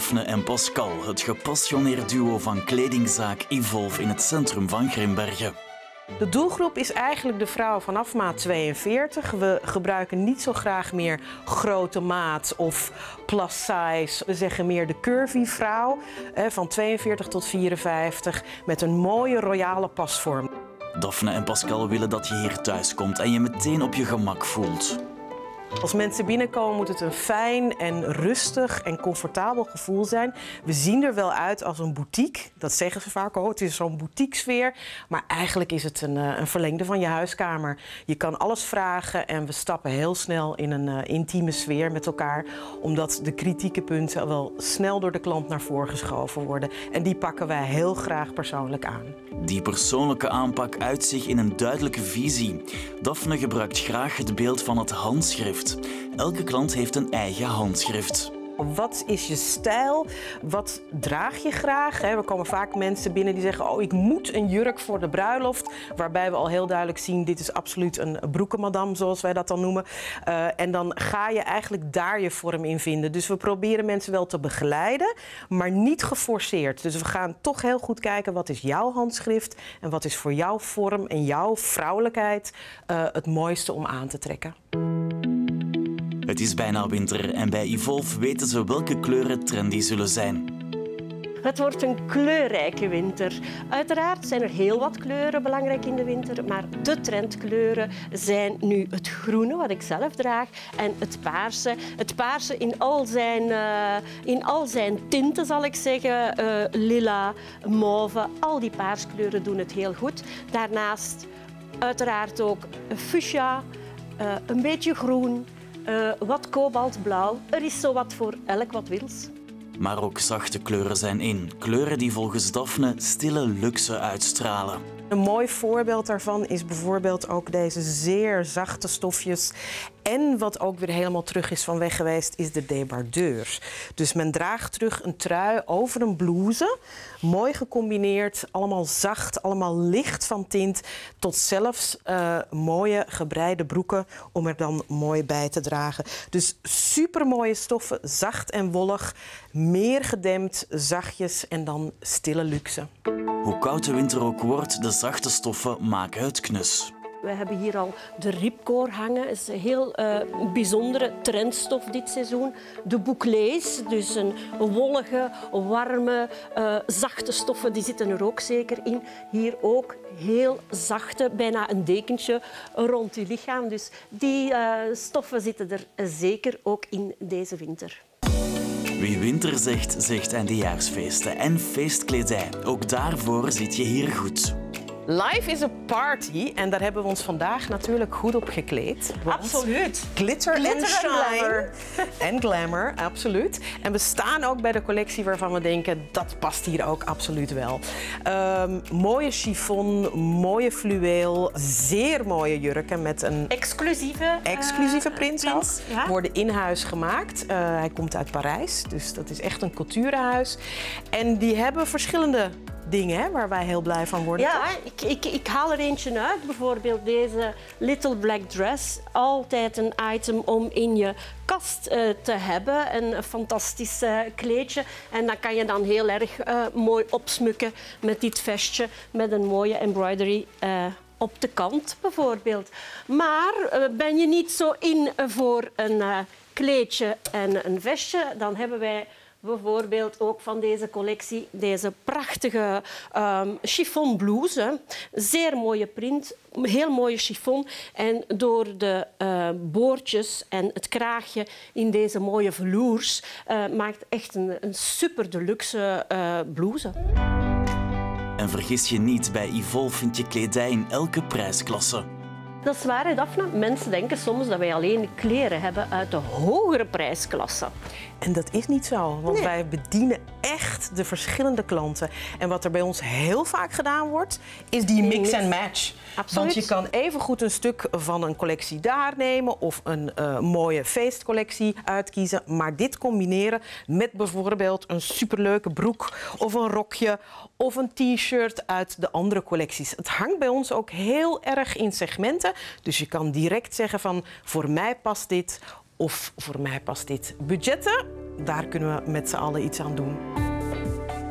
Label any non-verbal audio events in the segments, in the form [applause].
Daphne en Pascal, het gepassioneerd duo van kledingzaak Evolve in het centrum van Grimbergen. De doelgroep is eigenlijk de vrouw vanaf maat 42. We gebruiken niet zo graag meer grote maat of plus size. We zeggen meer de curvy vrouw van 42 tot 54 met een mooie royale pasvorm. Daphne en Pascal willen dat je hier thuis komt en je meteen op je gemak voelt. Als mensen binnenkomen moet het een fijn en rustig en comfortabel gevoel zijn. We zien er wel uit als een boutique. Dat zeggen ze vaak, oh, het is zo'n boutique sfeer. Maar eigenlijk is het een, eh, een, verlengde van je huiskamer. Je kan alles vragen en we stappen heel snel in een uh, intieme sfeer met elkaar. Omdat de kritieke punten wel snel door de klant naar voren geschoven worden. En die pakken wij heel graag persoonlijk aan. Die persoonlijke aanpak uit zich in een duidelijke visie. Daphne gebruikt graag het beeld van het handschrift Elke klant heeft een eigen handschrift. Wat is je stijl? Wat draag je graag? Er komen vaak mensen binnen die zeggen: Oh, ik moet een jurk voor de bruiloft. Waarbij we al heel duidelijk zien: dit is absoluut een broekenmadam, zoals wij dat dan noemen. Uh, en dan ga je eigenlijk daar je vorm in vinden. Dus we proberen mensen wel te begeleiden, maar niet geforceerd. Dus we gaan toch heel goed kijken: wat is jouw handschrift en wat is voor jouw vorm en jouw vrouwelijkheid uh, het mooiste om aan te trekken. Het is bijna winter en bij Evolve weten ze welke kleuren trendy zullen zijn. Het wordt een kleurrijke winter. Uiteraard zijn er heel wat kleuren belangrijk in de winter, maar de trendkleuren zijn nu het groene, wat ik zelf draag, en het paarse. Het paarse in al zijn, uh, in al zijn tinten, zal ik zeggen. Uh, lila, mauve, al die paarskleuren doen het heel goed. Daarnaast uiteraard ook fuchsia, uh, een beetje groen, uh, wat kobaltblauw. Er is zowat voor elk wat wils. Maar ook zachte kleuren zijn in. Kleuren die volgens Daphne stille luxe uitstralen. Een mooi voorbeeld daarvan is bijvoorbeeld ook deze zeer zachte stofjes. En wat ook weer helemaal terug is van weg geweest, is de debardeur. Dus men draagt terug een trui over een blouse. Mooi gecombineerd, allemaal zacht, allemaal licht van tint. Tot zelfs uh, mooie gebreide broeken om er dan mooi bij te dragen. Dus super mooie stoffen, zacht en wollig. Meer gedempt, zachtjes en dan stille luxe. Hoe koud de winter ook wordt, de zachte stoffen maken het knus. We hebben hier al de ripcore hangen. Het is een heel uh, bijzondere trendstof dit seizoen. De bouclés, dus een wollige, warme, uh, zachte stoffen, die zitten er ook zeker in. Hier ook heel zachte, bijna een dekentje rond je lichaam. Dus die uh, stoffen zitten er zeker ook in deze winter. Wie winter zegt, zegt eindejaarsfeesten en feestkledij. Ook daarvoor zit je hier goed. Life is a party en daar hebben we ons vandaag natuurlijk goed op gekleed. Absoluut. Glitter, glitter en shine. [laughs] En glamour, absoluut. En we staan ook bij de collectie waarvan we denken dat past hier ook absoluut wel. Um, mooie chiffon, mooie fluweel, zeer mooie jurken met een exclusieve, uh, exclusieve ja? Worden in huis gemaakt. Uh, hij komt uit Parijs, dus dat is echt een culturenhuis. En die hebben verschillende dingen hè, waar wij heel blij van worden. Ja, ik, ik, ik, haal er eentje uit. Bijvoorbeeld deze Little Black Dress. Altijd een item om in je kast uh, te hebben. Een fantastisch uh, kleedje. En dat kan je dan heel erg uh, mooi opsmukken met dit vestje. Met een mooie embroidery op de kant bijvoorbeeld. Maar ben je niet zo in voor een kleedje en een vestje, dan hebben wij Bijvoorbeeld ook van deze collectie deze prachtige um, chiffon blouse. Zeer mooie print, heel mooie chiffon. En door de uh, boordjes en het kraagje in deze mooie vloers uh, maakt echt een, een super deluxe uh, blouse. En vergis je niet, bij Evolve vind je kledij in elke prijsklasse. Dat is waar, Daphne. Mensen denken soms dat wij alleen kleren hebben uit de hogere prijsklasse. En dat is niet zo, want wij bedienen echt de verschillende klanten. En wat er bij ons heel vaak gedaan wordt, is die mix and match. Absoluut. Want je kan even goed een stuk van een collectie daar nemen of een uh, mooie feestcollectie uitkiezen. Maar dit combineren met bijvoorbeeld een superleuke broek of een rokje of een t-shirt uit de andere collecties. Het hangt bij ons ook heel erg in segmenten. Dus je kan direct zeggen van voor mij past dit of voor mij past dit. Budgetten daar kunnen we met z'n allen iets aan doen.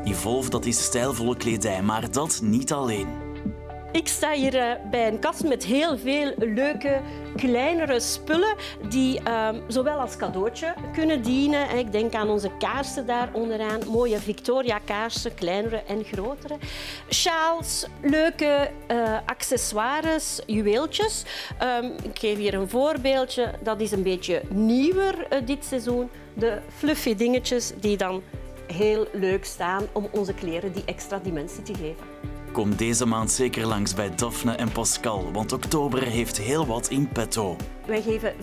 Evolve, dat is stijlvolle kledij, maar dat niet alleen. Ik sta hier eh, bij een kast met heel veel leuke, kleinere spullen die ehm, zowel als cadeautje kunnen dienen. Ik denk aan onze kaarsen daar onderaan, mooie Victoria kaarsen, kleinere en grotere. Sjaals, leuke eh, accessoires, juweeltjes. Ehm, ik geef hier een voorbeeldje, dat is een beetje nieuwer eh, dit seizoen. De fluffy dingetjes die dan heel leuk staan om onze kleren die extra dimensie te geven. Kom deze maand zeker langs bij Daphne en Pascal, want oktober heeft heel wat in petto. Wij geven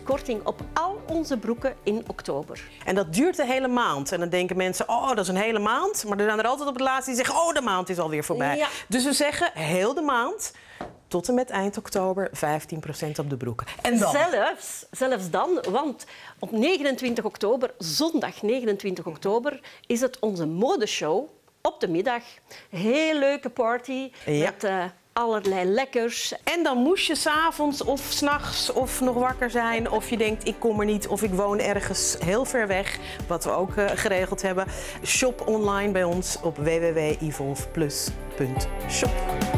15% korting op al onze broeken in oktober. En dat duurt de hele maand. En dan denken mensen, oh, dat is een hele maand. Maar er zijn er altijd op het laatst die zeggen, oh, de maand is alweer voorbij. Ja. Dus we zeggen, heel de maand, tot en met eind oktober, 15% op de broeken. En dan? Zelfs, zelfs dan, want op 29 oktober, zondag 29 oktober, is het onze modeshow op de middag. Heel leuke party Ja. met eh, allerlei lekkers. En dan moest je s'avonds of s'nachts of nog wakker zijn. Of je denkt, ik kom er niet of ik woon ergens heel ver weg. Wat we ook eh, geregeld hebben. Shop online bij ons op www.evolveplus.shop.